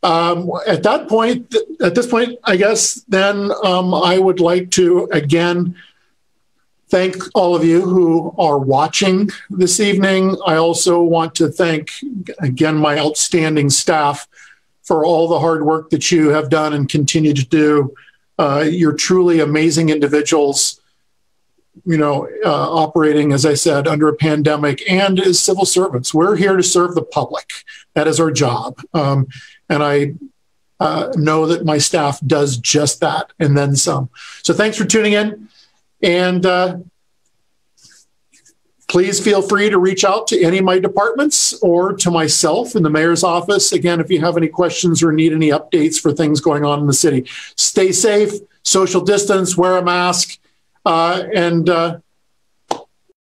Um, at that point, at this point, I guess then um, I would like to again thank all of you who are watching this evening. I also want to thank again my outstanding staff for all the hard work that you have done and continue to do. Uh, you're truly amazing individuals you know, uh, operating, as I said, under a pandemic and as civil servants. We're here to serve the public. That is our job. Um, and I uh, know that my staff does just that and then some. So thanks for tuning in. And uh, please feel free to reach out to any of my departments or to myself in the mayor's office. Again, if you have any questions or need any updates for things going on in the city, stay safe, social distance, wear a mask uh, and uh,